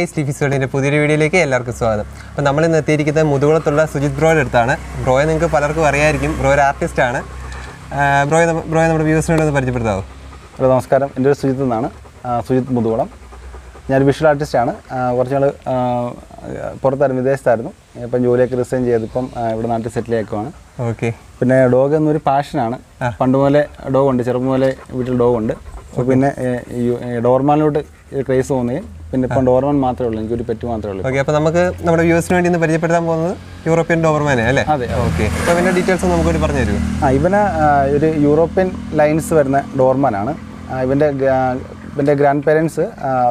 Guys ലിഫിസ് വേൾഡിന്റെ പുതിയൊരു വീഡിയോയിലേക്ക് എല്ലാവർക്കും സ്വാഗതം. അപ്പോൾ നമ്മൾ ഇന്ന് എത്തിയിരിക്കുന്നത് മുതുകുളത്തുള്ള സുജിത് ബ്രോയുടെ അടുത്താണ്. ബ്രോയെ നിങ്ങൾക്ക് പലർക്കും അറിയായിരിക്കും. ബ്രോ ഒരു ആർട്ടിസ്റ്റാണ് ബ്രോയെ ബ്രോയെ നമ്മുടെ വ്യൂസിനോട് ഒന്ന് പരിചയപ്പെടുത്താവോ? ഹലോ നമസ്കാരം. എന്റെ ഒരു സുജിത് എന്നാണ്. സുജിത് മുതുകുളം. ഞാൻ വിഷ്വൽ ആർട്ടിസ്റ്റാണ് കുറച്ച് നാൾ പുറത്തായിരുന്നു വിദേശത്തായിരുന്നു. ഇപ്പം ജോലിയൊക്കെ റിസൈൻ ചെയ്ത് ഇപ്പം ഇവിടെ നാട്ടിൽ സെറ്റിൽ ആക്കുവാണ് ഓക്കെ പിന്നെ ഡോഗ് എന്നൊരു പാഷനാണ് പണ്ട് മുതലേ ഡോഗ് ഉണ്ട്. ചെറുപ്പം മുതലേ വീട്ടിൽ ഡോഗ് ഉണ്ട്. അപ്പോൾ പിന്നെ ഡോർമാനിലോട്ട് ക്രേസ് തോന്നുകയും പിന്നെ ഇപ്പം ഡോർമാൻ മാത്രമേ ഉള്ളൂ എനിക്കൊരു പെറ്റ് മാത്രമേ ഉള്ളൂ ഓക്കെ അപ്പോൾ നമുക്ക് നമ്മുടെ വ്യൂസിന് വേണ്ടി ഇന്ന് പരിചയപ്പെടുത്താൻ പോകുന്നത് യൂറോപ്യൻ ഡോർമാനെ അല്ലേ? അതെ. ഓക്കെ അപ്പോൾ അതിന്റെ ഡീറ്റെയിൽസ് ഒന്ന് നമുക്ക് പറഞ്ഞു തരുമോ? ആ ഇവന് ഒരു യൂറോപ്യൻ ലൈൻസ് വരുന്ന ഡോർമാനാണ് ആണ് ഇവന്റെ ഇവന്റെ ഗ്രാൻഡ് പേരൻസ്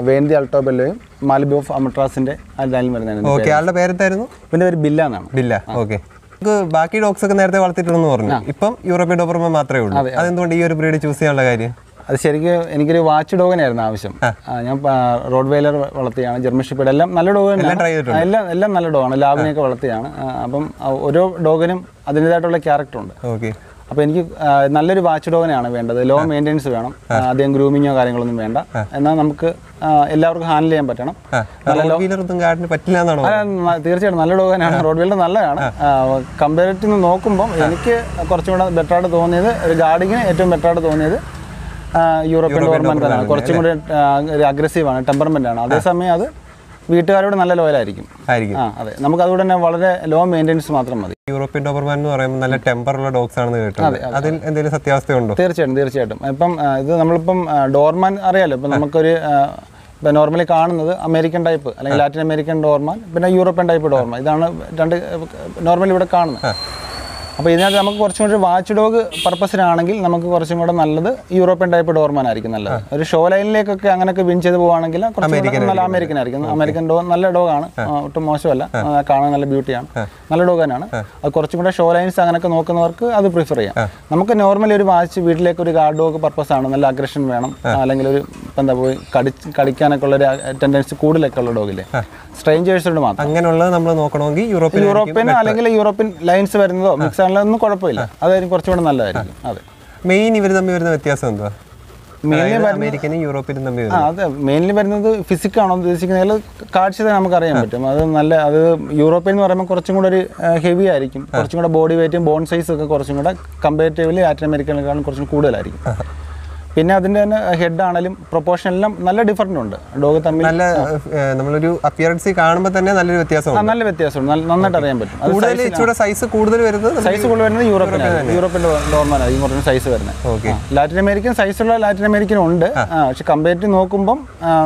വേന്തി അൾട്ടോബെല്ലയും മാലിബി ഓഫ് അമട്രാസിന്റെ ലൈനിൽ വരുന്നതാണ് ഓക്കെ ആളുടെ പേരെന്തായിരുന്നു? ഇവന്റെ പേര് ബില്ല എന്നാണ്. ബില്ല ഓക്കെ. നമുക്ക് ബാക്കി ഡോഗ്സ് ഒക്കെ നേരത്തെ വളർത്തിയിട്ടുണ്ടെന്ന് പറഞ്ഞു. ഇപ്പം യൂറോപ്യൻ ഡോബർമാൻ മാത്രമേ ഉള്ളൂ. അതെന്തുകൊണ്ട് ഈ ഒരു ബ്രീഡ് ചൂസ് ചെയ്യാനുള്ള കാര്യം? അത് ശരിക്കും എനിക്കൊരു വാച്ച് ഡോഗനായിരുന്നു ആവശ്യം. ഞാൻ റോഡ് വെയിലർ വളർത്തിയാണ് ജർമ്മൻ ഷിപ്പേഡ്. എല്ലാം നല്ല ഡോഗ് എല്ലാം. എല്ലാം നല്ല ഡോഗാണ്. ലാബിനെയൊക്കെ വളർത്തിയാണ്. അപ്പം ഓരോ ഡോഗിനും അതിന്റെതായിട്ടുള്ള ക്യാരക്ടറുണ്ട് ഓക്കെ. അപ്പോൾ എനിക്ക് നല്ലൊരു വാച്ച് ഡോഗനെയാണ് വേണ്ടത്. ലോ മെയിന്റെനൻസ് വേണം. അധികം ഗ്രൂമിങ്ങോ കാര്യങ്ങളൊന്നും വേണ്ട. എന്നാൽ നമുക്ക് എല്ലാവർക്കും ഹാൻഡിൽ ചെയ്യാൻ പറ്റണം. തീർച്ചയായിട്ടും നല്ല ഡോഗനാണ് റോഡ് വീലർ നല്ലതാണ്. കമ്പാരിറ്റീവ് നോക്കുമ്പോൾ എനിക്ക് കുറച്ചും കൂടെ ബെറ്ററായിട്ട് തോന്നിയത് ഒരു ഗാർഡിങ്ങിന് ഏറ്റവും ബെറ്ററായിട്ട് തോന്നിയത് യൂറോപ്യൻ ഡോർമാൻ ആണ് കുറച്ചും കൂടി അഗ്രസീവാണ് ടെമ്പർമെന്റ് ആണ്. അതേസമയം അത് വീട്ടുകാരോട് നല്ല ലോയലായിരിക്കും ആയിരിക്കും. ആ അതെ. നമുക്ക് അതുകൊണ്ട് തന്നെ വളരെ ലോ മെയിന്റെനൻസ് മാത്രം മതി. യൂറോപ്യൻ ഡോബർമാൻ എന്ന് പറയുമ്പോൾ നല്ല ടെമ്പറുള്ള ഡോഗ്സ് ആണെന്ന് കേട്ടിട്ടുണ്ട്. അതിൽ എന്തെങ്കിലും സത്യാവസ്ഥയുണ്ടോ തീർച്ചയായിട്ടും തീർച്ചയായിട്ടും. ഇപ്പം ഇത് നമ്മളിപ്പം ഡോർമാൻ അറിയാലോ? ഇപ്പം നമുക്കൊരു ഇപ്പം നോർമലി കാണുന്നത് അമേരിക്കൻ ടൈപ്പ് അല്ലെങ്കിൽ ലാറ്റിൻ അമേരിക്കൻ ഡോർമാൻ പിന്നെ യൂറോപ്യൻ ടൈപ്പ് ഡോർമാൻ ഇതാണ് രണ്ട് നോർമലി ഇവിടെ കാണുന്നത്. അപ്പോൾ ഇതിനകത്ത് നമുക്ക് കുറച്ചും കൂടി വാച്ച് ഡോഗ് പർപ്പസിനാണെങ്കിൽ നമുക്ക് കുറച്ചും കൂടെ നല്ലത് യൂറോപ്യൻ ടൈപ്പ് ഡോർമാൻ ആയിരിക്കും നല്ലത്. ഒരു ഷോ ലൈനിലേക്കൊക്കെ അങ്ങനെയൊക്കെ വിൻ ചെയ്ത് പോവുകയാണെങ്കിൽ കുറച്ചും നല്ല അമേരിക്കൻ ആയിരിക്കും. അമേരിക്കൻ ഡോഗ് നല്ല ഡോഗാണ് ഒട്ടും മോശമല്ല. കാണാൻ നല്ല ബ്യൂട്ടിയാണ് നല്ല ഡോഗ് തന്നെയാണ്. അത് കുറച്ചും കൂടെ ഷോ ലൈൻസ് അങ്ങനെയൊക്കെ നോക്കുന്നവർക്ക് അത് പ്രിഫർ ചെയ്യാം. നമുക്ക് നോർമലി ഒരു വാച്ച് വീട്ടിലേക്ക് ഒരു ഗാർഡ് ഡോഗ് പർപ്പസ് ആണ്. നല്ല അഗ്രഷൻ വേണം. അല്ലെങ്കിൽ ഒരു എന്താ പോയി കടി കടിക്കാനൊക്കെ ഉള്ള ഒരു ടെൻഡൻസി കൂടുതലൊക്കെ ഉള്ള ഡോഗില്ലേ സ്ട്രേഞ്ചേഴ്സിനോട് മാത്രം. അങ്ങനെയുള്ളത് നമ്മൾ നോക്കണമെങ്കിൽ യൂറോപ്യൻ യൂറോപ്യൻ അല്ലെങ്കിൽ യൂറോപ്യൻ ലൈൻസ് വരുന്നതോ മിക്സ് ആണല്ലോ ഒന്നും കുഴപ്പമില്ല അതായിരിക്കും കുറച്ചുകൂടെ നല്ലതായിരിക്കും. അതെ. മെയിൻ ഇവർ തമ്മിൽ വരുന്ന വ്യത്യാസം എന്താ അമേരിക്കനും തമ്മിൽ അതെ. മെയിൻലി വരുന്നത് ഫിസിക് ആണോ ഉദ്ദേശിക്കുന്നത് കാഴ്ച നമുക്ക് അറിയാൻ പറ്റും. അത് നല്ല അത് യൂറോപ്യൻ എന്ന് പറയുമ്പോൾ കുറച്ചും കൂടെ ഒരു ഹെവി ആയിരിക്കും. കുറച്ചും കൂടെ ബോഡി വെയിറ്റും ബോൺ സൈസും ഒക്കെ കുറച്ചും കൂടെ കമ്പാരിറ്റീവ്ലി ലാറ്റിൻ അമേരിക്കനേക്കാളും കുറച്ചും കൂടുതലായിരിക്കും. പിന്നെ അതിന്റെ തന്നെ ഹെഡ് ആണെങ്കിലും പ്രൊപ്പോർഷൻ എല്ലാം നല്ല ഡിഫറന്റ് ഉണ്ട്. ഡോഗ് തമ്മിൽ നല്ല നമ്മളൊരു അപ്പിയറൻസ് കാണുമ്പോൾ തന്നെ നല്ലൊരു വ്യത്യാസം നല്ല വ്യത്യാസമുണ്ട്. നന്നായിട്ട് അറിയാൻ പറ്റും. കൂടുതൽ ഇച്ചിരി സൈസ് കൂടുതൽ വരുന്നത് സൈസ് കൂടുതൽ വരുന്നത് യൂറോപ്പിൽ യൂറോപ്യൻ ഡോർമാനാണ്. കുറച്ച് സൈസ് വരുന്നത്. ഓക്കെ ലാറ്റിൻ അമേരിക്കൻ സൈസുള്ള ലാറ്റിൻ അമേരിക്കൻ ഉണ്ട്. പക്ഷെ കമ്പാരിറ്റീവ് നോക്കുമ്പം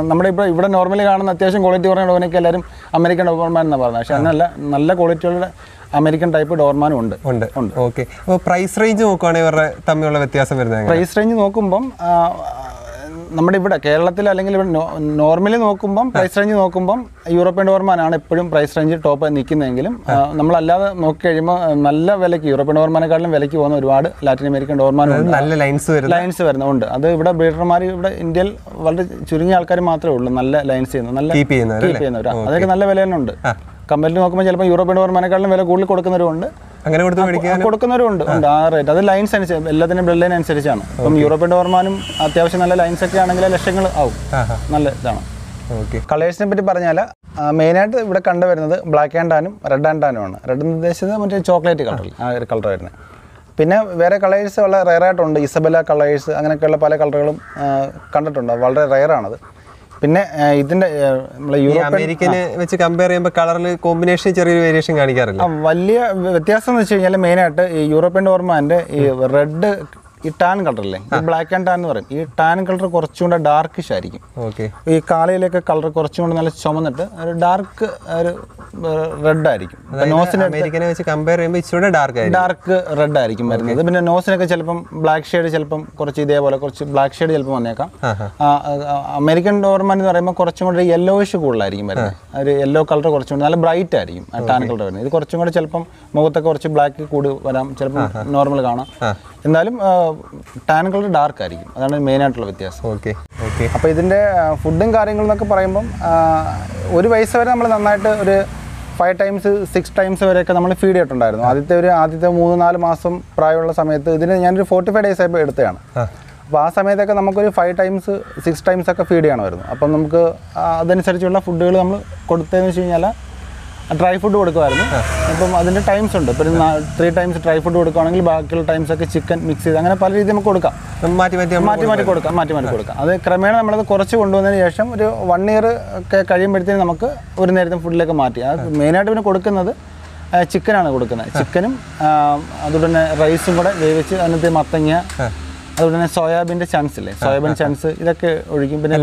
നമ്മുടെ ഇപ്പോൾ ഇവിടെ നോർമലി കാണുന്ന അത്യാവശ്യം ക്വാളിറ്റി കുറഞ്ഞ ഡോഗിനൊക്കെ എല്ലാവരും അമേരിക്കൻ ഡോർമാൻ എന്നാണ് പറഞ്ഞത്. പക്ഷെ അതിനല്ല നല്ല ക്വാളിറ്റിയുള്ള അമേരിക്കൻ ടൈപ്പ് ഡോർമാനും ഉണ്ട്. ഉണ്ട്. ഉണ്ട്. ഓക്കെ. അപ്പോൾ പ്രൈസ് റേഞ്ച് നോക്കുവാണെങ്കിൽ ഇവരുടെ തമ്മിലുള്ള വ്യത്യാസം വരുന്നത് പ്രൈസ് റേഞ്ച് നോക്കുമ്പം നമ്മുടെ ഇവിടെ കേരളത്തിൽ അല്ലെങ്കിൽ ഇവിടെ നോർമലി നോക്കുമ്പം പ്രൈസ് റേഞ്ച് നോക്കുമ്പം യൂറോപ്യൻ ഡോർമാനാണ് എപ്പോഴും പ്രൈസ് റേഞ്ച് ടോപ്പ് നിൽക്കുന്നതെങ്കിലും നമ്മളല്ലാതെ നോക്കി കഴിയുമ്പോൾ നല്ല വിലയ്ക്ക് യൂറോപ്യൻ ഡോർമാനെക്കാളും വിലയ്ക്ക് പോകുന്ന ഒരുപാട് ലാറ്റിൻ അമേരിക്കൻ ഡോർമാനും ഉണ്ട്. നല്ല ലൈൻസ് ലൈൻസ് വരുന്നുണ്ട് അത് ഇവിടെ ബ്രീഡർമാർ ഇവിടെ ഇന്ത്യയിൽ വളരെ ചുരുങ്ങിയ ആൾക്കാർ മാത്രമേ ഉള്ളൂ. നല്ല ലൈൻസ് ചെയ്യുന്നത് നല്ല കീപ്പ് ചെയ്യുന്നവർ അതൊക്കെ നല്ല വില തന്നെ ഉണ്ട് കമ്പനി നോക്കുമ്പോൾ ചിലപ്പോൾ യൂറോപ്യൻ ഡോർമാനേക്കാളും വില കൂടുതൽ കൊടുക്കുന്നവരുണ്ട് അങ്ങനെ കൊടുക്കുന്നവരുണ്ട് ഉണ്ട്. ആ റേറ്റ് അത് ലൈൻസ് അനുസരിച്ച് എല്ലാത്തിനും ബ്ലഡ് ലൈൻ അനുസരിച്ചാണ്. അപ്പം യൂറോപ്യൻ ഡോർമാനും അത്യാവശ്യം നല്ല ലൈൻസ് ഒക്കെ ആണെങ്കിൽ ലക്ഷങ്ങൾ ആവും. നല്ല ഇതാണ്. ഓക്കെ കളേഴ്സിനെ പറ്റി പറഞ്ഞാൽ മെയിനായിട്ട് ഇവിടെ കണ്ടുവരുന്നത് ബ്ലാക്ക് ആൻഡ് ആനും റെഡ് ആൻഡ് ആനുമാണ് ആണ്. റെഡ് എന്ന് ഉദ്ദേശിച്ചത് മറ്റേ ചോക്ലേറ്റ് കളറിൽ ആ ഒരു കളർ വരുന്നത് പിന്നെ വേറെ കളേഴ്സ് വളരെ റയറായിട്ടുണ്ട് ഇസബല കളേഴ്സ് അങ്ങനെയൊക്കെയുള്ള പല കളറുകളും കണ്ടിട്ടുണ്ട്? വളരെ റയറാണത് പിന്നെ ഇതിന്റെ നമ്മളെ അമേരിക്കന് വെച്ച് കമ്പയർ ചെയ്യുമ്പോൾ കളറിൽ കോമ്പിനേഷൻ ചെറിയൊരു വേരിയേഷൻ കാണിക്കാറില്ല. വലിയ വ്യത്യാസം എന്ന് വെച്ച് കഴിഞ്ഞാൽ മെയിനായിട്ട് ഈ യൂറോപ്യൻ ഡോർമാന്റെ ഈ റെഡ് ഈ ടാൻ കളർ ഈ ബ്ലാക്ക് ആൻഡ് ടാൻ എന്ന് പറയും. ഈ ടാൻ കളർ കുറച്ചും കൂടെ ഡാർക്കിഷ് ആയിരിക്കും. ഓക്കെ ഈ കാളയിലൊക്കെ കളർ കുറച്ചും കൂടെ നല്ല ചുമന്നിട്ട് ഒരു ഡാർക്ക് ഒരു റെഡ് ആയിരിക്കും. അമേരിക്കനെ വെച്ച് കമ്പയർ ചെയ്യുമ്പോൾ ഇച്ചിരി ഡാർക്ക് ഡാർക്ക് റെഡ് ആയിരിക്കും വരുന്നത്. പിന്നെ നോസിനൊക്കെ ചിലപ്പം ബ്ലാക്ക് ഷെയ്ഡ് ചിലപ്പം കുറച്ച് ഇതേപോലെ കുറച്ച് ബ്ലാക്ക് ഷെയ്ഡ് ചിലപ്പോൾ വന്നേക്കാം. അമേരിക്കൻ ഡോർമാൻ എന്ന് പറയുമ്പോൾ കുറച്ചും കൂടെ യെല്ലോയിഷ് കൂടുതലായിരിക്കും വരുന്നത്. ഒരു യെല്ലോ കളർ കുറച്ചും കൂടി നല്ല ബ്രൈറ്റ് ആയിരിക്കും ടാൻ കളർ വരുന്നത്. ഇത് കുറച്ചും കൂടെ ചിലപ്പം മുഖത്തൊക്കെ കുറച്ച് ബ്ലാക്ക് കൂടി വരാം ചിലപ്പം നോർമൽ കാണാം. എന്നാലും ടാൻ കളർ ഡാർക്ക് ആയിരിക്കും. അതാണ് മെയിൻ ആയിട്ടുള്ള വ്യത്യാസം. ഓക്കെ ഓക്കെ അപ്പോൾ ഇതിന്റെ ഫുഡും കാര്യങ്ങളും എന്നൊക്കെ പറയുമ്പം ഒരു വയസ്സ് വരെ നമ്മൾ നന്നായിട്ട് ഒരു ഫൈവ് ടൈംസ് സിക്സ് ടൈംസ് വരെയൊക്കെ നമ്മൾ ഫീഡ് ചെയ്തിട്ടുണ്ടായിരുന്നു. ആദ്യത്തെ ഒരു ആദ്യത്തെ മൂന്ന് നാല് മാസം പ്രായമുള്ള സമയത്ത് ഇതിന് ഞാനൊരു ഫോർട്ടി ഫൈവ് ഡേയ്സ് ആയപ്പോൾ എടുത്തതാണ് അപ്പോൾ ആ സമയത്തൊക്കെ നമുക്കൊരു ഫൈവ് ടൈംസ് സിക്സ് ടൈംസ് ഒക്കെ ഫീഡ് ചെയ്യണമായിരുന്നു. അപ്പം നമുക്ക് അതനുസരിച്ചുള്ള ഫുഡുകൾ നമ്മൾ കൊടുത്തതെന്ന് വെച്ച് കഴിഞ്ഞാൽ ഡ്രൈ ഫുഡ് കൊടുക്കുമായിരുന്നു. അപ്പം അതിന്റെ ടൈംസ് ഉണ്ട്. ഇപ്പം ത്രീ ടൈംസ് ഡ്രൈ ഫുഡ് കൊടുക്കുകയാണെങ്കിൽ ബാക്കിയുള്ള ടൈംസ് ഒക്കെ ചിക്കൻ മിക്സ് ചെയ്ത് അങ്ങനെ പല രീതിയിൽ നമുക്ക് കൊടുക്കാം. മാറ്റി മാറ്റി മാറ്റി മാറ്റി കൊടുക്കാം മാറ്റി മാറ്റി കൊടുക്കാം. അത് ക്രമേണ നമ്മളത് കുറച്ച് കൊണ്ടുവന്നതിന് ശേഷം ഒരു വൺ ഇയർ ഒക്കെ കഴിയുമ്പോഴത്തേക്കും നമുക്ക് ഒരു നേരത്തെ ഫുഡിലേക്ക് മാറ്റി. അത് മെയിനായിട്ട് പിന്നെ കൊടുക്കുന്നത് ചിക്കനാണ് കൊടുക്കുന്നത്. ചിക്കനും അതുപോലെ തന്നെ റൈസും കൂടെ വേവിച്ച് അതിനകത്ത് മത്തങ്ങ അതുപോലെ തന്നെ സോയാബീന്റെ ചാൻസ് ഇല്ലേ? സോയാബീൻ ചാൻസ് ഇതൊക്കെ ഒഴിക്കും. പിന്നെ.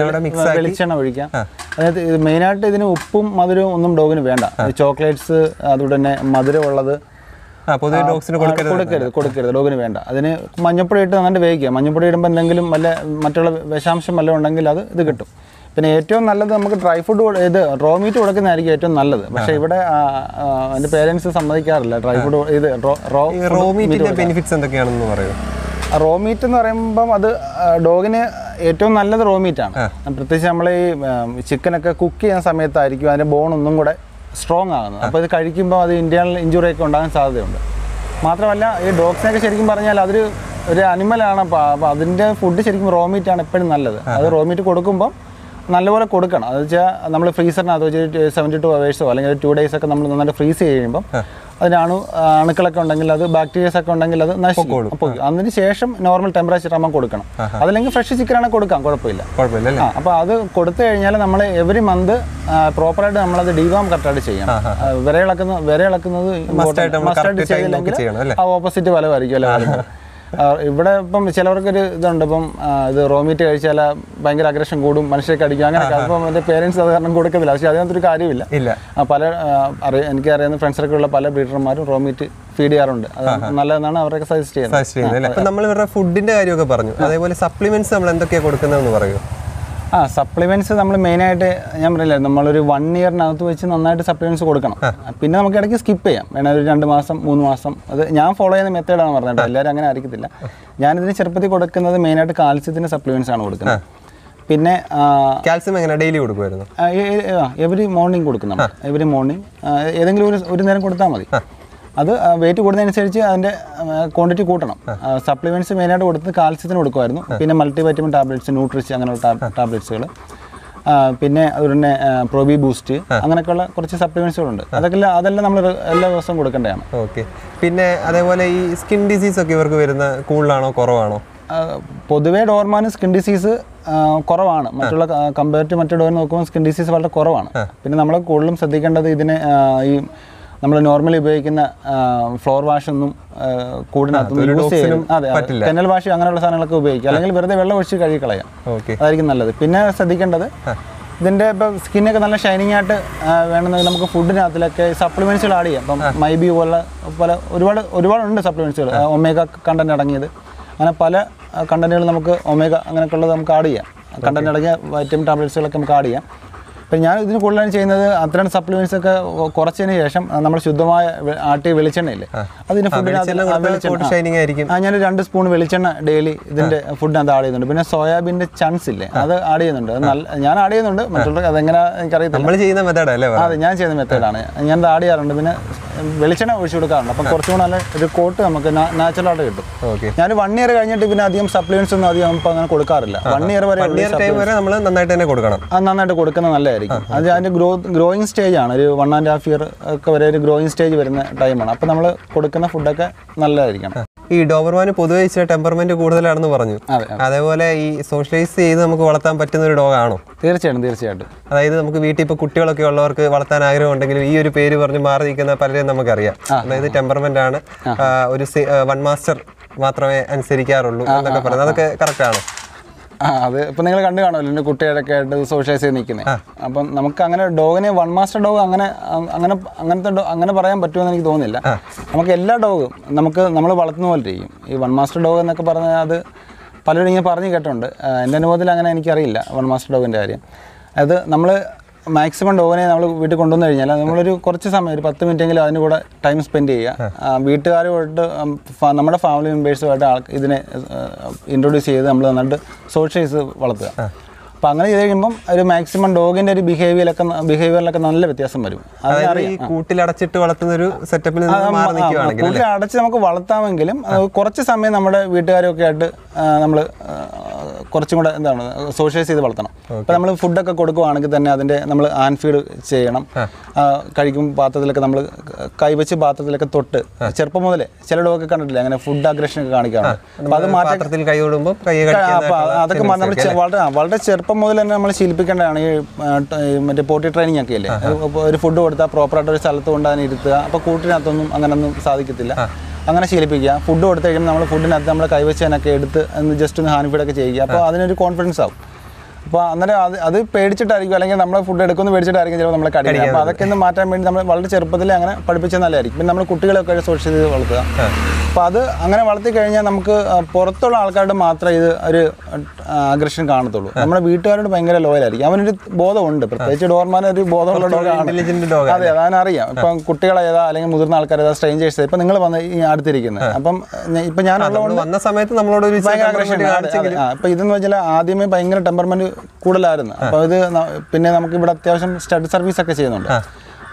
വെളിച്ചെണ്ണ ഒഴിക്കാം. അതായത് മെയിനായിട്ട് ഇതിന് ഉപ്പും മധുരവും ഒന്നും ഡോഗിന് വേണ്ട. ചോക്ലേറ്റ്സ് അതുപോലെ തന്നെ മധുരമുള്ളത് കൊടുക്കരുത് കൊടുക്കരുത് ഡോഗിന് വേണ്ട. അതിന് മഞ്ഞപ്പൊടി ഇട്ട് നന്നായിട്ട് വേവിക്കുക. മഞ്ഞപ്പൊടി ഇടുമ്പോൾ എന്തെങ്കിലും വല്ല മറ്റുള്ള വിഷാംശം വല്ലതും ഉണ്ടെങ്കിൽ അത് ഇത് കിട്ടും. പിന്നെ ഏറ്റവും നല്ലത് നമുക്ക് ഡ്രൈ ഫുഡ് ഇത് റോ മീറ്റ് കൊടുക്കുന്നതായിരിക്കും ഏറ്റവും നല്ലത്. പക്ഷേ ഇവിടെ എന്റെ പേരൻസ് സമ്മതിക്കാറില്ല. ഡ്രൈ ഫുഡ് ഇത് റോ മീറ്റിന്റെ ബെനിഫിറ്റ്സ് എന്തൊക്കെയാണെന്ന് പറയൂ. റോ മീറ്റ് എന്ന് പറയുമ്പം അത് ഡോഗിന് ഏറ്റവും നല്ലത് റോ മീറ്റാണ് പ്രത്യേകിച്ച് നമ്മൾ ഈ ചിക്കനൊക്കെ കുക്ക് ചെയ്യുന്ന സമയത്തായിരിക്കും അതിന്റെ ബോൺ ഒന്നും കൂടെ സ്ട്രോങ് ആകുന്നത്. അപ്പോൾ ഇത് കഴിക്കുമ്പോൾ അത് ഇന്റേണൽ ഇഞ്ചുറി ഒക്കെ ഉണ്ടാകാൻ സാധ്യതയുണ്ട്. മാത്രമല്ല ഈ ഡോഗ്സിനൊക്കെ ശരിക്കും പറഞ്ഞാൽ അതൊരു ഒരു അനിമലാണ് അപ്പോൾ അപ്പോൾ അതിന്റെ ഫുഡ് ശരിക്കും റോ മീറ്റാണ് എപ്പോഴും നല്ലത്. അത് റോ മീറ്റ് കൊടുക്കുമ്പം നല്ലപോലെ കൊടുക്കണം. അത് വെച്ചാൽ നമ്മൾ ഫ്രീസറിനകത്ത് വെച്ച് സെവന്റി ടു അവേഴ്സോ അല്ലെങ്കിൽ ടു ഡേയ്സ് ഒക്കെ നമ്മൾ നന്നായിട്ട് ഫ്രീസ് ചെയ്യുമ്പം അതിന് അണു അണുക്കളൊക്കെ ഉണ്ടെങ്കിൽ അത് ബാക്ടീരിയസ് ഒക്കെ ഉണ്ടെങ്കിൽ അത് നശിക്കും. അപ്പോൾ അതിന് ശേഷം നോർമൽ ടെമ്പറേച്ചർ ആകുമ്പോൾ കൊടുക്കണം. അതല്ലെങ്കിൽ ഫ്രഷ് ചിക്കൻ ആണെങ്കിൽ കൊടുക്കാം കുഴപ്പമില്ല. കുഴപ്പമില്ല അപ്പോൾ അത് കൊടുത്തു കഴിഞ്ഞാൽ നമ്മൾ എവറി മന്ത് പ്രോപ്പറായിട്ട് നമ്മളത് ഡിവാം കറക്റ്റായിട്ട് ചെയ്യണം. വിരയിളക്കുന്ന വിരയിളക്കുന്നത് മസ്റ്റായിട്ട് ചെയ്തില്ലെങ്കിൽ? ആ ഓപ്പോസിറ്റ് ഫലമായിരിക്കും അല്ലേ? ഇവിടെ ഇപ്പം ചിലവർക്കൊരു ഇതുണ്ട്. ഇപ്പം ഇത് റോമീറ്റ് കഴിച്ചാൽ ഭയങ്കര അഗ്രഷൻ കൂടും മനുഷ്യർക്ക് അടിക്കും അങ്ങനെയൊക്കെ. അപ്പം എന്റെ പേരൻസ് അത് കാരണം കൊടുക്കത്തില്ല. പക്ഷേ അതിനകത്തൊരു കാര്യമില്ല ഇല്ല. പല അറിയ എനിക്ക് അറിയുന്ന ഫ്രണ്ട്സൊക്കെ ഉള്ള പല ബ്രീഡർമാരും റോമീറ്റ് ഫീഡ് ചെയ്യാറുണ്ട്. അത് നല്ലതെന്നാണ് അവരൊക്കെ സജസ്റ്റ് ചെയ്യുന്നത്. നമ്മൾ ഇവരുടെ ഫുഡിന്റെ കാര്യമൊക്കെ പറഞ്ഞു. അതേപോലെ സപ്ലിമെന്റ്സ് നമ്മൾ എന്തൊക്കെയാണ് കൊടുക്കുന്നതെന്ന് പറയൂ. ആ സപ്ലിമെന്റ്സ് നമ്മൾ മെയിനായിട്ട് ഞാൻ പറയില്ല നമ്മളൊരു വൺ ഇയറിനകത്ത് വെച്ച് നന്നായിട്ട് സപ്ലിമെന്റ്സ് കൊടുക്കണം. പിന്നെ നമുക്ക് ഇടയ്ക്ക് സ്കിപ്പ് ചെയ്യാം. വേണേൽ ഒരു രണ്ട് മാസം മൂന്ന് മാസം. അത് ഞാൻ ഫോളോ ചെയ്യുന്ന മെത്തേഡാണ് പറഞ്ഞത് എല്ലാവരും അങ്ങനെ ആയിരിക്കത്തില്ല. ഞാനിതിന് ചെറുപ്പത്തിൽ കൊടുക്കുന്നത് മെയിനായിട്ട് കാൽസ്യത്തിന്റെ സപ്ലിമെന്റ്സ് ആണ് കൊടുക്കുന്നത്. പിന്നെ കാൽസ്യം എങ്ങനെ? ഡെയിലി കൊടുക്കുമായിരുന്നു? എവറി മോർണിംഗ് കൊടുക്കും നമ്മൾ. എവറി മോർണിംഗ് ഏതെങ്കിലും ഒരു ഒരു നേരം കൊടുത്താൽ മതി. അത് വെയിറ്റ് കൂടുന്നതനുസരിച്ച് അതിന്റെ ക്വാണ്ടിറ്റി കൂട്ടണം. സപ്ലിമെന്റ്സ് മെയിനായിട്ട് കൊടുത്ത് കാൽസ്യത്തിന് കൊടുക്കുമായിരുന്നു. പിന്നെ മൾട്ടി വൈറ്റമിൻ ടാബ്ലറ്റ്സ് ന്യൂട്രിച്ച് അങ്ങനെയുള്ള ടാബ്ലറ്റ്സുകൾ പിന്നെ അതുപോലെ പ്രോബി ബൂസ്റ്റ് അങ്ങനെയൊക്കെയുള്ള കുറച്ച് സപ്ലിമെന്റ്സുകളുണ്ട് അതൊക്കെ അതെല്ലാം നമ്മൾ എല്ലാ ദിവസവും കൊടുക്കേണ്ടതാണ്. ഓക്കെ പിന്നെ അതേപോലെ ഈ സ്കിൻ ഡിസീസ് ഒക്കെ ഇവർക്ക് വരുന്ന കൂടുതലാണോ കുറവാണോ? പൊതുവേ ഡോർമാന് സ്കിൻ ഡിസീസ് കുറവാണ്. മറ്റുള്ള കമ്പയർ ടു മറ്റു ഡോർ നോക്കുമ്പോൾ സ്കിൻ ഡിസീസ് വളരെ കുറവാണ്. പിന്നെ നമ്മൾ കൂടുതലും ശ്രദ്ധിക്കേണ്ടത് ഇതിനെ ഈ നമ്മൾ നോർമലി ഉപയോഗിക്കുന്ന ഫ്ലോർ വാഷ് ഒന്നും കൂടിനകത്തൊന്നും യൂസ് ചെയ്യും അതെ വാഷ് അങ്ങനെയുള്ള സാധനങ്ങളൊക്കെ ഉപയോഗിക്കാം അല്ലെങ്കിൽ വെറുതെ വെള്ളം ഒഴിച്ച് കഴുകി കളയാം ഓക്കെ അതായിരിക്കും നല്ലത്. പിന്നെ ശ്രദ്ധിക്കേണ്ടത് ഇതിന്റെ ഇപ്പം സ്കിന്നൊക്കെ നല്ല ഷൈനിങ് ആയിട്ട് വേണമെന്നുണ്ടെങ്കിൽ നമുക്ക് ഫുഡിനകത്തിലൊക്കെ സപ്ലിമെന്റ്സുകൾ ആഡ് ചെയ്യാം. ഇപ്പം മൈബി പോലെ പല ഒരുപാട് ഒരുപാടുണ്ട് സപ്ലിമെന്റ്സുകൾ ഒമേഗ കണ്ടന്റ് അടങ്ങിയത്. അങ്ങനെ പല കണ്ടന്റുകൾ നമുക്ക് ഒമേഗ അങ്ങനെയൊക്കെ ഉള്ളത് നമുക്ക് ആഡ് ചെയ്യാം. കണ്ടന്റ് അടങ്ങിയ വൈറ്റമിൻ ടാബ്ലറ്റ്സുകളൊക്കെ നമുക്ക് ആഡ് ചെയ്യാം. അപ്പം ഞാൻ ഇതിന് കൂടുതലാണ് ചെയ്യുന്നത് അത്തരം സപ്ലിമെന്റ്സ് ഒക്കെ കുറച്ചതിന് ശേഷം നമ്മൾ ശുദ്ധമായ ആട്ടി ആട്ടിയ വെളിച്ചെണ്ണയില്ലേ? അതിന് ഫുഡിനകത്ത് ആ ഞാൻ രണ്ട് സ്പൂൺ വെളിച്ചെണ്ണ ഡെയിലി ഇതിന്റെ ഫുഡിനകത്ത് ആഡ് ചെയ്യുന്നുണ്ട്. പിന്നെ സോയാബീന്റെ ചൺസ് ഇല്ലേ? അത് ആഡ് ചെയ്യുന്നുണ്ട്. നല്ല ഞാൻ ആഡ് ചെയ്യുന്നുണ്ട്. മറ്റുള്ളവർക്ക് അതെങ്ങനെ എനിക്കറിയത്തില്ല. അല്ലേ അതെ ഞാൻ ചെയ്യുന്ന മെത്തേഡാണ് ഞാൻ അത് ആഡ് ചെയ്യാറുണ്ട്. പിന്നെ വെളിച്ചെണ്ണ ഒഴിച്ചു കൊടുക്കാറുണ്ട്. അപ്പം കുറച്ചും കൂടെ നല്ല ഒരു കോട്ട് നമുക്ക് നാച്ചുറൽ ആയിട്ട് കിട്ടും. ഓക്കെ. ഞാൻ വൺ ഇയർ കഴിഞ്ഞിട്ട് പിന്നെ അധികം സപ്ലിമെന്റ്സ് ഒന്നും അധികം ഇപ്പം അങ്ങനെ കൊടുക്കാറില്ല. വൺ ഇയർ വരെ നമ്മൾ നന്നായിട്ട് തന്നെ കൊടുക്കണം. അത് നന്നായിട്ട് കൊടുക്കുന്നത് നല്ലതായിരിക്കും. അത് അതിന്റെ ഗ്രോ ഗ്രോയിങ് സ്റ്റേജ് ആണ്. ഒരു വൺ ആൻഡ് ഹാഫ് ഇയർ ഒക്കെ വരെ ഒരു ഗ്രോയിങ് സ്റ്റേജ് വരുന്ന ടൈമാണ് അപ്പം നമ്മൾ കൊടുക്കുന്ന ഫുഡൊക്കെ നല്ലതായിരിക്കണം. ഈ ഡോബർമാന് പൊതുവെ ഇച്ചിരി ടെമ്പർമെന്റ് കൂടുതലാണെന്ന് പറഞ്ഞു. അതേപോലെ ഈ സോഷ്യലൈസ് ചെയ്ത് നമുക്ക് വളർത്താൻ പറ്റുന്ന ഒരു ഡോഗാണോ തീർച്ചയായിട്ടും തീർച്ചയായിട്ടും. അതായത് നമുക്ക് വീട്ടിൽ ഇപ്പോൾ കുട്ടികളൊക്കെ ഉള്ളവർക്ക് വളർത്താൻ ആഗ്രഹം ഉണ്ടെങ്കിലും ഈ ഒരു പേര് പറഞ്ഞ് മാറി നിൽക്കുന്ന പലരെയും നമുക്കറിയാം. അതായത് ടെമ്പർമെന്റ് ആണ്. ഒരു വൺ മാസ്റ്റർ മാത്രമേ അനുസരിക്കാറുള്ളൂ എന്നൊക്കെ പറയുന്നത്. അതൊക്കെ കറക്റ്റ് ആണോ? ആ അത് ഇപ്പൊ നിങ്ങൾ കണ്ടു കാണുമല്ലോ എന്റെ കുട്ടികളൊക്കെ ആയിട്ട് സോഷ്യലൈസ് ചെയ്ത് നിൽക്കുന്നത് അപ്പം നമുക്ക് അങ്ങനെ ഡോഗിനെ വൺ മാസ്റ്റർ ഡോഗ് അങ്ങനെ അങ്ങനെ അങ്ങനത്തെ അങ്ങനെ പറയാൻ പറ്റുമെന്ന് എനിക്ക് തോന്നുന്നില്ല. നമുക്ക് എല്ലാ ഡോഗും നമുക്ക് നമ്മൾ വളർത്തുന്ന പോലെ ഇരിക്കും. ഈ വൺ മാസ്റ്റർ ഡോഗ് എന്നൊക്കെ പറഞ്ഞാൽ അത് പലരും ഇങ്ങനെ പറഞ്ഞു കേട്ടിട്ടുണ്ട്. എന്റെ അനുഭവത്തിൽ അങ്ങനെ എനിക്കറിയില്ല വൺ മാസ്റ്റർ ഡോഗിന്റെ കാര്യം. അത് നമ്മൾ മാക്സിമം ഡോഗിനെ നമ്മൾ വീട്ടിൽ കൊണ്ടുവന്നു കഴിഞ്ഞാൽ നമ്മളൊരു കുറച്ച് സമയം ഒരു പത്ത് മിനിറ്റെങ്കിലും അതിന് കൂടെ ടൈം സ്പെൻഡ് ചെയ്യുക. വീട്ടുകാരുമായിട്ട് നമ്മുടെ ഫാമിലി മെമ്പേഴ്സുമായിട്ട് ആൾ ഇതിനെ ഇൻട്രൊഡ്യൂസ് ചെയ്ത് നമ്മൾ നന്നായിട്ട് സോഷ്യലൈസ് വളർത്തുക. അപ്പം അങ്ങനെ ചെയ്ത് കഴിയുമ്പം ഒരു മാക്സിമം ഡോഗിന്റെ ഒരു ബിഹേവിയറിലൊക്കെ ബിഹേവിയറിലൊക്കെ നല്ല വ്യത്യാസം വരും. ഈ കൂട്ടിലടച്ചിട്ട് വളർത്തുന്ന ഒരു സെറ്റപ്പിൽ കൂട്ടിൽ അടച്ച് നമുക്ക് വളർത്താമെങ്കിലും കുറച്ച് സമയം നമ്മുടെ വീട്ടുകാരൊക്കെ ആയിട്ട് നമ്മൾ കുറച്ചും കൂടെ എന്താണ് സോഷ്യലൈസ് ചെയ്ത് വളർത്തണം. ഇപ്പം നമ്മൾ ഫുഡൊക്കെ കൊടുക്കുവാണെങ്കിൽ തന്നെ അതിന്റെ നമ്മൾ ആൻ ഫീഡ് ചെയ്യണം. കഴിക്കും പാത്രത്തിലൊക്കെ നമ്മൾ കൈവച്ച് പാത്രത്തിലൊക്കെ തൊട്ട്. ചെറുപ്പം മുതലേ ചില ഡോഗൊക്കെ കണ്ടിട്ടില്ല? അങ്ങനെ ഫുഡ് അഗ്രഷൻ ഒക്കെ കാണിക്കാറുണ്ട് അപ്പം അത് മാറ്റത്തിൽ കൈ അപ്പൊ അതൊക്കെ നമ്മൾ വളരെ വളരെ ചെറുപ്പം മുതൽ തന്നെ നമ്മൾ ശീലിപ്പിക്കേണ്ടതാണ്. ഈ മറ്റേ പോട്ടി ട്രെയിനിങ് ഒക്കെ അല്ലേ ഒരു ഫുഡ് കൊടുത്താൽ പ്രോപ്പറായിട്ട് ഒരു സ്ഥലത്ത് കൊണ്ടുതന്നെ ഇരുത്തുക. അപ്പോൾ കൂട്ടിനകത്തൊന്നും അങ്ങനൊന്നും സാധിക്കത്തില്ല. അങ്ങനെ ശീലിപ്പിക്കുക. ഫുഡ് കൊടുത്തു കഴിയുമ്പോൾ നമ്മൾ ഫുഡിനകത്ത് നമ്മൾ കൈവച്ചതിനൊക്കെ എടുത്ത് ജസ്റ്റ് ഒന്ന് ഹാൻഡ് ഫീഡൊക്കെ ചെയ്യുക. അപ്പോൾ അതിനൊരു കോൺഫിഡൻസ് ആവും. അപ്പോൾ അന്നേരം അത് അത് പേടിച്ചിട്ടായിരിക്കും അല്ലെങ്കിൽ നമ്മൾ ഫുഡ് എടുക്കുന്നു പേടിച്ചിട്ടായിരിക്കും ചിലപ്പോൾ നമ്മൾ കടിക്കുക അപ്പോൾ അതൊക്കെ ഒന്ന് മാറ്റാൻ വേണ്ടി നമ്മൾ വളരെ ചെറുപ്പത്തിൽ അങ്ങനെ പഠിപ്പിച്ചാൽ നല്ലതായിരിക്കും. പിന്നെ നമ്മൾ കുട്ടികളൊക്കെ സോഷ്യൽ ചെയ്ത് വളർത്തുക. അപ്പോൾ അത് അങ്ങനെ വളർത്തി കഴിഞ്ഞാൽ നമുക്ക് പുറത്തുള്ള ആൾക്കാരുടെ മാത്രമേ ഇത് ഒരു ആഗ്രഷൻ കാണത്തുള്ളൂ. നമ്മുടെ വീട്ടുകാരോട് ഭയങ്കര ലോയലായിരിക്കും അവനൊരു ബോധമുണ്ട്. പ്രത്യേകിച്ച് ഡോർമാൻ ഒരു ബോധമുള്ള ഡോഗാണ്. അതെ അതിനറിയാം ഇപ്പം കുട്ടികളെ ഏതാ അല്ലെങ്കിൽ മുതിർന്ന ആൾക്കാർ ഏതാ സ്ട്രേഞ്ചേഴ്സ് ഇപ്പം നിങ്ങൾ വന്ന് ഈ അടുത്തിരിക്കുന്നത്. അപ്പം ഇപ്പം ഞാൻ വന്ന സമയത്ത് നമ്മളോട് ഭയങ്കര temperament aggression ആണ്. അതെ, അതെ. ആ, ഇപ്പൊ ഇതെന്ന് വെച്ചാൽ ആദ്യമേ ഭയങ്കര ടെമ്പർമെന്റ് കൂടുതലായിരുന്നു. അപ്പൊ ഇത് പിന്നെ നമുക്ക് ഇവിടെ അത്യാവശ്യം സ്റ്റഡി സർവീസ് ഒക്കെ ചെയ്യുന്നുണ്ട്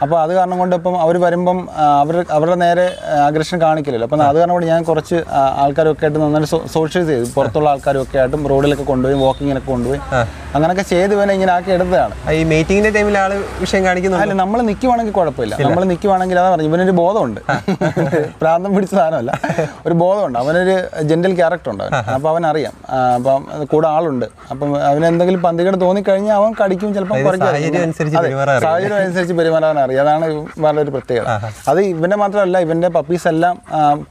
അപ്പോൾ അത് കാരണം കൊണ്ട് ഇപ്പം അവർ വരുമ്പം അവർ അവരുടെ നേരെ അഗ്രഷൻ കാണിക്കില്ലല്ലോ. അപ്പം അത് കാരണം കൊണ്ട് ഞാൻ കുറച്ച് ആൾക്കാരൊക്കെ ആയിട്ട് നന്നായിട്ട് സോഷ്യലൈസ് ചെയ്തു. പുറത്തുള്ള ആൾക്കാരൊക്കെ ആയിട്ടും റോഡിലൊക്കെ കൊണ്ടുപോയി വാക്കിങ്ങിനൊക്കെ കൊണ്ടുപോയി. അങ്ങനെയൊക്കെ ചെയ്ത് ഇവനെ ഇങ്ങനെ ആക്കി എടുത്തതാണ്. ഈ മീറ്റിംഗിന്റെ ടൈമിൽ ആൾ വിഷയം കാണിക്കുന്നു അല്ല നമ്മൾ നിൽക്കുവാണെങ്കിൽ കുഴപ്പമില്ല. നമ്മൾ നിൽക്കുവാണെങ്കിൽ അതാ പറഞ്ഞു ഇവനൊരു ബോധമുണ്ട്. പ്രാന്തം പിടിച്ച സാധനമല്ല. ഒരു ബോധമുണ്ട്. അവനൊരു ജെന്റൽ ക്യാരക്ടർ ഉണ്ട്. അപ്പോൾ അവൻ അറിയാം അപ്പം കൂടെ ആളുണ്ട്. അപ്പം അവന് എന്തെങ്കിലും പന്തികേട് തോന്നിക്കഴിഞ്ഞാൽ അവൻ കടിക്കും ചിലപ്പോൾ സാഹചര്യം അനുസരിച്ച് പെരുമാറാൻ അറിയാം. അതാണ് വളരെ ഒരു പ്രത്യേകത അത് ഇവന്റെ മാത്രമല്ല ഇവന്റെ പപ്പീസ് എല്ലാം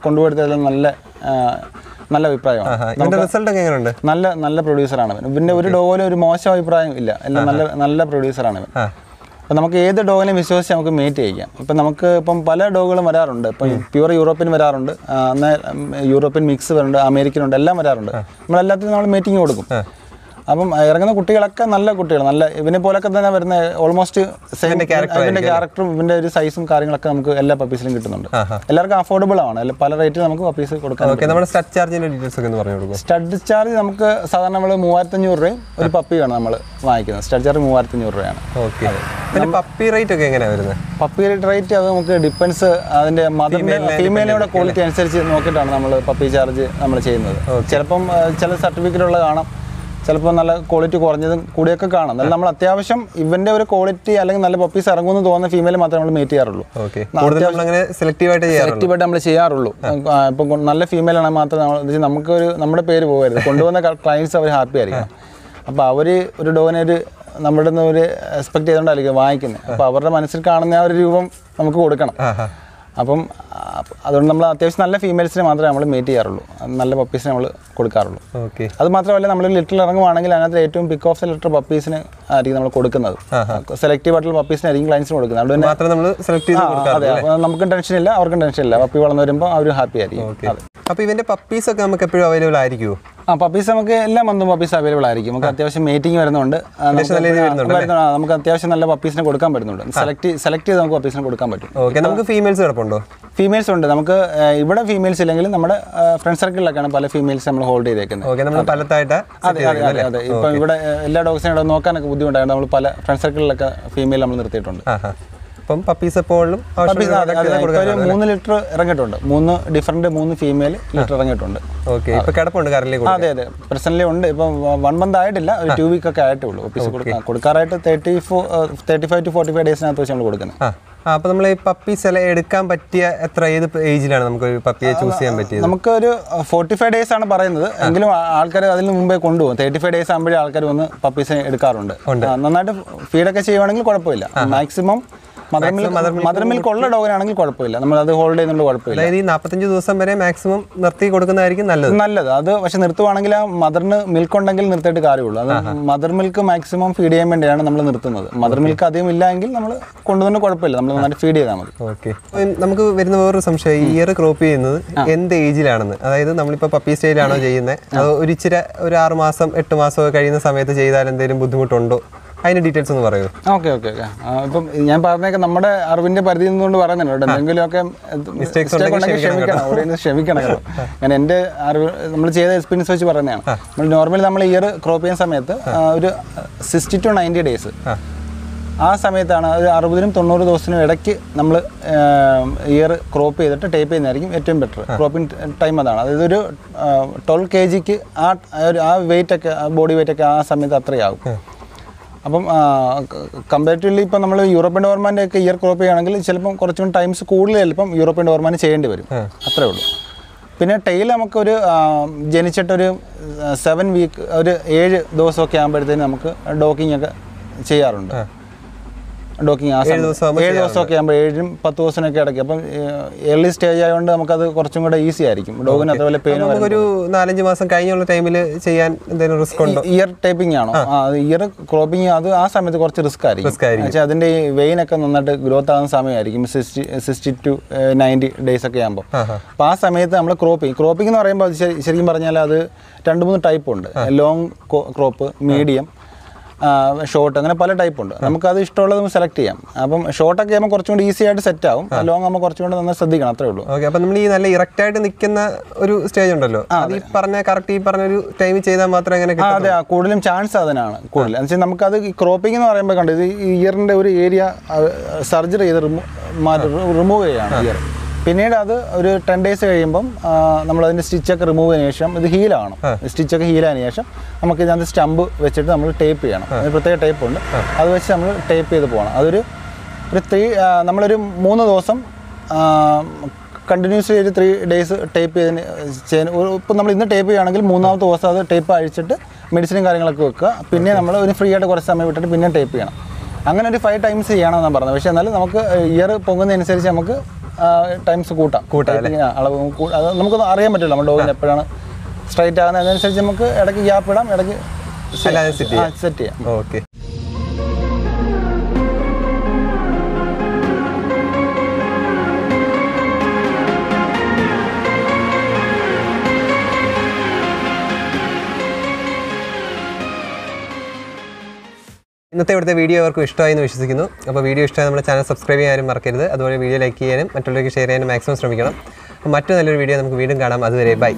കൊണ്ടുപോയെടുത്തതെല്ലാം നല്ല നല്ല അഭിപ്രായമാണ്. നല്ല നല്ല പ്രൊഡ്യൂസറാണ് ഇവൻ പിന്നെ ഒരു ഡോഗിലും ഒരു മോശം അഭിപ്രായം ഇല്ല. എല്ലാം നല്ല നല്ല പ്രൊഡ്യൂസറാണ് ഇവൻ അപ്പം നമുക്ക് ഏത് ഡോഗിനെയും വിശ്വസിച്ച് നമുക്ക് മീറ്റ് ചെയ്യിക്കാം ഇപ്പം നമുക്ക് ഇപ്പം പല ഡോഗുകളും വരാറുണ്ട്. ഇപ്പം പ്യുവർ യൂറോപ്യൻ വരാറുണ്ട്. എന്നാൽ യൂറോപ്യൻ മിക്സ് വരുന്നുണ്ട് അമേരിക്കൻ ഉണ്ട് എല്ലാം വരാറുണ്ട്. നമ്മളെല്ലാത്തിനും നമ്മൾ മീറ്റിംഗ് കൊടുക്കും. അപ്പം ഇറങ്ങുന്ന കുട്ടികളൊക്കെ നല്ല കുട്ടികൾ നല്ല ഇവനെ പോലൊക്കെ തന്നെ വരുന്ന ഓൾമോസ്റ്റ് സെയിം ഇവന്റെ ക്യാരക്ടറും ഇവന്റെ ഒരു സൈസും കാര്യങ്ങളൊക്കെ നമുക്ക് എല്ലാ പപ്പീസിലും കിട്ടുന്നുണ്ട്. എല്ലാവർക്കും അഫോർഡബിൾ ആണ്. പല റേറ്റ് നമുക്ക് പപ്പീസ് കൊടുക്കാം സ്റ്റഡ് ചാർജിന്റെ ഡീറ്റെയിൽസ് ഒക്കെ പറഞ്ഞു സ്റ്റഡ് ചാർജ് നമുക്ക് സാധാരണ നമ്മൾ മൂവായിരത്തഞ്ഞൂറ് രൂപയും ഒരു പപ്പിയാണ് നമ്മൾ വാങ്ങിക്കുന്നത്. സ്റ്റഡ് ചാർജ് മൂവായിരത്തഞ്ഞൂറ് രൂപയാണ്. ഓക്കെ പിന്നെ പപ്പി റേറ്റ് ഒക്കെ എങ്ങനെയാണ് വരുന്നത്? പപ്പി റേറ്റ് അത് നമുക്ക് ഡിപ്പെൻസ് അതിന്റെ മദറിന്റെ ഫീമെയിലിയുടെ ക്വാളിറ്റി അനുസരിച്ച് നോക്കിയിട്ടാണ് നമ്മൾ പപ്പി ചാർജ് നമ്മൾ ചെയ്യുന്നത്. ചിലപ്പം ചില സർട്ടിഫിക്കറ്റ് ഉള്ള കാണാം. ചിലപ്പോൾ നല്ല ക്വാളിറ്റി കുറഞ്ഞതും കൂടിയൊക്കെ കാണാം. എന്നാലും നമ്മൾ അത്യാവശ്യം ഇവന്റെ ഒരു ക്വാളിറ്റി അല്ലെങ്കിൽ നല്ല പപ്പീസ് ഇറങ്ങുമെന്ന് തോന്നുന്ന ഫീമെയിൽ മാത്രമേ നമ്മൾ മീറ്റ് ചെയ്യാറുള്ളൂ. നമ്മൾ ചെയ്യാറുള്ളൂ. സെലക്റ്റീവായിട്ട് നമ്മൾ ചെയ്യാറുള്ളൂ. ആ, ഇപ്പം നല്ല ഫീമെയിൽ ആണെങ്കിൽ മാത്രം നമുക്ക് ഒരു നമ്മുടെ പേര് പോകരുത്. കൊണ്ടുവന്ന ക്ലയൻസ് അവർ ഹാപ്പി ആയിരിക്കണം. അപ്പോൾ അവർ ഒരു ഡോനെ ഒരു നമ്മുടെ നിന്ന് ഒരു എക്സ്പെക്ട് ചെയ്തുകൊണ്ടായിരിക്കും വാങ്ങിക്കുന്നത്. അപ്പോൾ അവരുടെ മനസ്സിൽ കാണുന്ന ആ ഒരു രൂപം നമുക്ക് കൊടുക്കണം. അപ്പം അതുകൊണ്ട് നമ്മൾ അത്യാവശ്യം നല്ല ഫീമെയിൽസിനെ മാത്രമേ നമ്മൾ മീറ്റ് ചെയ്യാറുള്ളൂ. നല്ല പപ്പീസിനെ നമ്മൾ കൊടുക്കാറുള്ളൂ. ഓക്കെ അത് മാത്രമല്ല നമ്മൾ ലിറ്റിൽ ഇറങ്ങുവാണെങ്കിൽ അതിനകത്ത് ഏറ്റവും പിക്ക് ഓഫ് ദ ലിറ്റർ പപ്പീസിന് ആയിരിക്കും നമ്മൾ കൊടുക്കുന്നത്. സെലക്റ്റീവ് ആയിട്ടുള്ള പപ്പീസിനായിരിക്കും ക്ലയൻസിന് കൊടുക്കുന്നത്. അതുകൊണ്ട് മാത്രം നമ്മൾ സെലക്ട് ചെയ്ത് അതെ അപ്പോൾ നമുക്കും ടെൻഷൻ ഇല്ല അവർക്കും ടെൻഷൻ ഇല്ല. പപ്പി വളർന്നു വരുമ്പോൾ അവർ ഹാപ്പി ആയിരിക്കും. അപ്പോൾ അപ്പൊ ഇവന്റെ പപ്പീസ് ഒക്കെ നമുക്ക് എപ്പോഴും അവൈലബിൾ ആയിരിക്കുമോ ആ പപ്പീസ് നമുക്ക് എല്ലാ മന്തും പപ്പീസ് അവൈലബിൾ ആയിരിക്കും. നമുക്ക് അത്യാവശ്യം മീറ്റിംഗ് വരുന്നുണ്ട്. നമുക്ക് അത്യാവശ്യം നല്ല പപ്പീസിനെ കൊടുക്കാൻ പറ്റുന്നുണ്ട്. സെലക്ട് സെലക്ട് ചെയ്ത് നമുക്ക് പപ്പീസിനെ കൊടുക്കാൻ പറ്റും. ഓക്കെ നമുക്ക് ഫീമെയിൽസ് കിടപ്പുണ്ടോ? ഫീമെയിൽസ് ഉണ്ട്. നമുക്ക് ഇവിടെ ഫീമെയിൽസ് ഇല്ലെങ്കിലും നമ്മുടെ ഫ്രണ്ട് സർക്കിളിലൊക്കെയാണ് പല ഫീമെയിൽസ് നമ്മൾ ഹോൾഡ് ചെയ്തേക്കുന്നത്. ഓക്കെ നമ്മൾ പലതായിട്ട് അതെ അതെ അതെ ഇപ്പം ഇവിടെ എല്ലാ ഡോഗ്സിനും ഇവിടെ നോക്കാനൊക്കെ ബുദ്ധിമുട്ടായിരുന്നു. നമ്മൾ പല ഫ്രണ്ട് സർക്കിളിലൊക്കെ ഫീമെയിൽ നമ്മൾ നിർത്തിയിട്ടുണ്ട്. അപ്പം പപ്പീസ് എപ്പോഴും ഇപ്പൊ മൂന്ന് ലിറ്റർ ഇറങ്ങിയിട്ടുണ്ട്. മൂന്ന് ഡിഫറെന്റ് മൂന്ന് ഫീമെയിൽ ലിറ്റർ ഇറങ്ങിയിട്ടുണ്ട്. ഓക്കെ ഇപ്പൊ കിടപ്പുണ്ട് കറലി അതെ അതെ. പ്രസന്റ്ലി ഉണ്ട്. ഇപ്പം വൺ മന്ത് ആയിട്ടില്ല. ഒരു ടു വീക്ക് ഒക്കെ ആയിട്ടേ ഉള്ളൂ പപ്പീസ് കൊടുക്കാൻ. കൊടുക്കാറായിട്ട് thirty four thirty five to forty five ഡേയ്സിനകത്ത് വെച്ച് നമ്മൾ കൊടുക്കുന്നത്. ആ ആ, അപ്പൊ നമ്മൾ ഈ പപ്പീസ് എല്ലാം എടുക്കാൻ പറ്റിയ എത്ര ഏത് ഏജിലാണ് നമുക്ക് പപ്പിയെ ചൂസ് ചെയ്യാൻ പറ്റിയത്? നമുക്ക് ഒരു ഫോർട്ടി ഫൈവ് ഡേയ്സ് ആണ് പറയുന്നത്. എങ്കിലും ആൾക്കാർ അതിന് മുമ്പേ കൊണ്ടുപോകും. തേർട്ടി ഫൈവ് ഡേയ്സ് ആകുമ്പോഴേ ആൾക്കാർ വന്ന് പപ്പീസിനെ എടുക്കാറുണ്ട്. നന്നായിട്ട് ഫീഡൊക്കെ ചെയ്യുവാണെങ്കിൽ കുഴപ്പമില്ല. Maximum mother milk mother milk ഉള്ള ഡോഗിനാണെങ്കിൽ കുഴപ്പമില്ല. നമ്മൾ അത് ഹോൾഡ് ചെയ്യുന്നുണ്ട് കുഴപ്പമില്ല. അതായത് ഈ നാൽപ്പത്തഞ്ച് ദിവസം വരെ മാക്സിമം നിർത്തി കൊടുക്കുന്നതായിരിക്കും നല്ലത്. നല്ലത്. അത് പക്ഷെ നിർത്തുവാണെങ്കിൽ ആ മദറിന് മിൽക്ക് ഉണ്ടെങ്കിൽ നിർത്തിയിട്ട് കാര്യമുള്ളൂ. അത് മദർ മിൽക്ക് മാക്സിമം ഫീഡ് ചെയ്യാൻ വേണ്ടിയാണ് നമ്മൾ നിർത്തുന്നത്. മദർ മിൽക്ക് അധികം ഇല്ല എങ്കിൽ നമ്മൾ കൊണ്ടുവന്ന് കുഴപ്പമില്ല. നമ്മൾ നന്നായിട്ട് ഫീഡ് ചെയ്താൽ മതി. ഓക്കെ നമുക്ക് വരുന്ന വേറൊരു സംശയം. ഈ ഇയർ ക്രോപ്പ് ചെയ്യുന്നത് എന്ത് ഏജിലാണെന്ന് അതായത് നമ്മളിപ്പോൾ പപ്പി സ്റ്റൈലാണോ ചെയ്യുന്നത് അതോ ഒരു ഇച്ചിരി ഒരു ആറ് മാസം എട്ട് മാസം ഒക്കെ കഴിയുന്ന സമയത്ത് ചെയ്താൽ എന്തെങ്കിലും ബുദ്ധിമുട്ടുണ്ടോ? അതിന്റെ ഡീറ്റെയിൽസ് ഒന്ന് പറയൂ. ഓക്കെ ഓക്കെ ഓക്കെ ഇപ്പം ഞാൻ പറഞ്ഞേക്കെ നമ്മുടെ അറിവിന്റെ പരിധിയിൽ നിന്നുകൊണ്ട് പറയുന്നുണ്ട് കേട്ടോ. എന്തെങ്കിലുമൊക്കെ മിസ്റ്റേക്സ് ഉണ്ടെങ്കിൽ ക്ഷമിക്കണം ക്ഷമിക്കണം. കേട്ടോ. ഞാൻ എന്റെ അറിവ് നമ്മൾ ചെയ്ത എക്സ്പീരിയൻസ് വെച്ച് പറയുന്നതാണ്. നമ്മൾ നോർമലി നമ്മൾ ഇയർ ക്രോപ്പ് ചെയ്യുന്ന സമയത്ത് ഒരു സിക്സ്റ്റി ടു നയന്റി ഡേയ്സ് ആ. സമയത്താണ് ഒരു അറുപതിനും തൊണ്ണൂറ് ദിവസത്തിനും ഇടയ്ക്ക് നമ്മൾ ഇയർ ക്രോപ്പ് ചെയ്തിട്ട് ടേപ്പ് ചെയ്യുന്നതായിരിക്കും ഏറ്റവും ബെറ്റർ ക്രോപ്പിംഗ് ടൈം അതാണ്. അതായത് ഒരു ട്വൽവ് കെ ജിക്ക് ആ ഒരു ആ വെയിറ്റ് ഒക്കെ ബോഡി വെയിറ്റ് ഒക്കെ ആ സമയത്ത് അത്രയാവും. അപ്പം കമ്പാരിറ്റീവ്ലി ഇപ്പം നമ്മൾ യൂറോപ്യൻ ഡോർമാന്റെ ഒക്കെ ഇയർ ക്രോപ്പ് ചെയ്യുകയാണെങ്കിൽ ചിലപ്പം കുറച്ചും ടൈംസ് കൂടുതൽ ചിലപ്പം യൂറോപ്യൻ ഡോർമാൻ ചെയ്യേണ്ടി വരും. അത്രേ ഉള്ളൂ. പിന്നെ ടൈൽ നമുക്കൊരു ജനിച്ചിട്ടൊരു സെവൻ വീക്ക് ഒരു ഏഴ് ദിവസമൊക്കെ ആകുമ്പോഴത്തേന് നമുക്ക് ഡോക്കിംഗ് ഒക്കെ ചെയ്യാറുണ്ട്. ഡോക്കിംഗ് ആ ഏഴ് ദിവസമൊക്കെ ആകുമ്പോൾ ഏഴും പത്ത് ദിവസത്തിനൊക്കെ ഇടയ്ക്ക്. അപ്പം ഏർലി സ്റ്റേജ് ആയതുകൊണ്ട് നമുക്കത് കുറച്ചും കൂടെ ഈസി ആയിരിക്കും. ഡോഗിന് അതുപോലെ പെയിൻ ഒരു നാലഞ്ച് മാസം കഴിഞ്ഞുള്ള ടൈമിൽ ചെയ്യാൻ എന്തെങ്കിലും റിസ്ക് ഉണ്ടോ? ഇയർ ടൈപ്പിംഗ് ആണോ? ആ. ഇയർ ക്രോപ്പിംഗ് അത് ആ സമയത്ത് കുറച്ച് റിസ്ക് ആയിരിക്കും. പക്ഷേ അതിന്റെ അതിന്റെ ഈ വെയിൻ ഒക്കെ നന്നായിട്ട് ഗ്രോത്ത് ആകുന്ന സമയമായിരിക്കും. Sixty sixty to ninety days ഒക്കെ ആകുമ്പോൾ അപ്പോൾ ആ. സമയത്ത് നമ്മൾ ക്രോപ്പിംഗ് ക്രോപ്പിംഗ് എന്ന് പറയുമ്പോൾ ശരിക്കും പറഞ്ഞാൽ അത് രണ്ട് മൂന്ന് ടൈപ്പ് ഉണ്ട്. ലോങ് ക്രോപ്പ് മീഡിയം ഷോർട്ട് അങ്ങനെ പല ടൈപ്പ് ഉണ്ട്. നമുക്ക് അത് ഇഷ്ടമുള്ളത് നമുക്ക് സെലക്ട് ചെയ്യാം. അപ്പം ഷോർട്ടൊക്കെ ആകുമ്പോൾ കുറച്ചും കൂടി ഈസി ആയിട്ട് സെറ്റ് ആവും. ലോങ് ആകുമ്പോൾ കുറച്ചും കൂടി നന്നായി ശ്രദ്ധിക്കണം അത്രേ ഉള്ളൂ. ഓക്കെ അപ്പം നമ്മൾ ഈ നല്ല ഇറക്റ്റ് ആയിട്ട് നിൽക്കുന്ന ഒരു സ്റ്റേജ് ഉണ്ടല്ലോ. അത് ഈ പറഞ്ഞ കറക്റ്റ് ഈ പറഞ്ഞ ഒരു ടൈമിൽ ചെയ്താൽ മാത്രമേ അങ്ങനെ അതെ കൂടുതലും ചാൻസ് അതിനാണ് കൂടുതൽ. എന്ന് വെച്ചാൽ നമുക്കത് ക്രോപ്പിംഗ് എന്ന് പറയുമ്പോൾ കണ്ടത് ഈ ഇയറിന്റെ ഒരു ഏരിയ സർജറി ചെയ്ത് റിമൂവ് ചെയ്യാണ് ഇയർ പിന്നീട് അത് ഒരു ടെൻ ഡേയ്സ് കഴിയുമ്പം നമ്മൾ അതിന്റെ സ്റ്റിച്ചൊക്കെ റിമൂവ് ചെയ്തതിനു ശേഷം ഇത് ഹീലാണ് സ്റ്റിച്ചൊക്കെ ഹീലായതിനു ശേഷം നമുക്ക് ഇതിനകത്ത് സ്റ്റമ്പ് വെച്ചിട്ട് നമ്മൾ ടേപ്പ് ചെയ്യണം. അതിന് പ്രത്യേക ടേപ്പ് ഉണ്ട്. അത് വെച്ച് നമ്മൾ ടേപ്പ് ചെയ്ത് പോകണം. അതൊരു ഒരു ത്രീ നമ്മളൊരു മൂന്ന് ദിവസം കണ്ടിന്യൂസ് ഒരു ത്രീ ഡേയ്സ് ടേപ്പ് ചെയ്തതിന് ചെയ്യുന്ന ഇപ്പം നമ്മൾ ഇന്ന് ടേപ്പ് ചെയ്യുകയാണെങ്കിൽ മൂന്നാമത്തെ ദിവസം അത് ടേപ്പ് അഴിച്ചിട്ട് മെഡിസിനും കാര്യങ്ങളൊക്കെ വെക്കുക. പിന്നെ നമ്മൾ ഒരു ഫ്രീ ആയിട്ട് കുറച്ച് സമയം വിട്ടിട്ട് പിന്നെ ടേപ്പ് ചെയ്യണം. അങ്ങനെ ഒരു ഫൈവ് ടൈംസ് ചെയ്യണമെന്നാണ് പറഞ്ഞത്. പക്ഷേ എന്നാലും നമുക്ക് ഇയർ പൊങ്ങുന്നതനുസരിച്ച് നമുക്ക് ടൈംസ് കൂട്ടാം. കൂട്ടാം അളവ് അത് നമുക്കൊന്ന് അറിയാൻ പറ്റില്ല. നമ്മുടെ ഡോഗിന് എപ്പോഴാണ് സ്ട്രൈറ്റ് ആകുന്നത്. നമുക്ക് ഇടയ്ക്ക് ഗ്യാപ്പ് ഇടാം ഇടയ്ക്ക് സെറ്റ് ചെയ്യാം. ഓക്കെ. ഇന്നത്തെ ഇവിടുത്തെ വീഡിയോ അവർക്ക് ഇഷ്ടമായി എന്ന് വിശ്വസിക്കുന്നു. അപ്പോൾ വീഡിയോ ഇഷ്ടമായി നമ്മുടെ ചാനൽ സബ്സ്ക്രൈബ് ചെയ്യാനും മറക്കരുത്. അതുപോലെ വീഡിയോ ലൈക്ക് ചെയ്യാനും മറ്റുള്ളവർക്ക് ഷെയർ ചെയ്യാനും മാക്സിമം ശ്രമിക്കണം. അപ്പോൾ മറ്റു നല്ലൊരു വീഡിയോ നമുക്ക് വീണ്ടും കാണാം. അതുവരെ ബൈ.